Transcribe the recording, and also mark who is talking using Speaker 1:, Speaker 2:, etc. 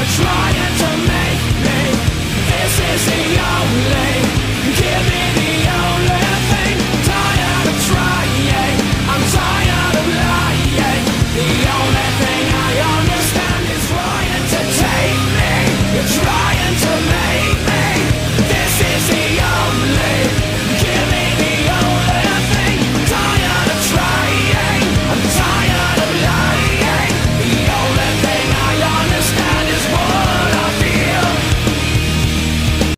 Speaker 1: I tried.